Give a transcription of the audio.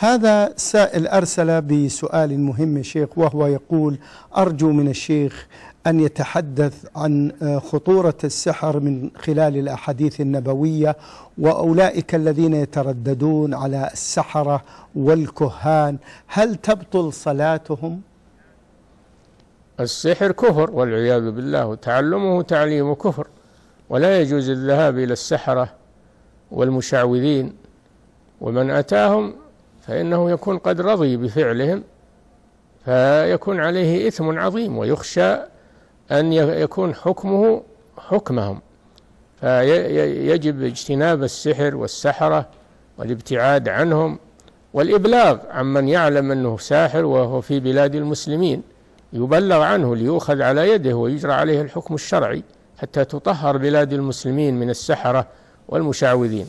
هذا سائل أرسل بسؤال مهم شيخ وهو يقول أرجو من الشيخ أن يتحدث عن خطورة السحر من خلال الأحاديث النبوية وأولئك الذين يترددون على السحرة والكهان هل تبطل صلاتهم؟ السحر كفر والعياذ بالله وتعلمه تعليم كفر ولا يجوز الذهاب إلى السحرة والمشعوذين ومن أتاهم فإنه يكون قد رضي بفعلهم فيكون عليه إثم عظيم ويخشى أن يكون حكمه حكمهم. فيجب اجتناب السحر والسحرة والابتعاد عنهم والإبلاغ عمن يعلم أنه ساحر وهو في بلاد المسلمين. يبلغ عنه ليؤخذ على يده ويجرى عليه الحكم الشرعي حتى تطهر بلاد المسلمين من السحرة والمشعوذين.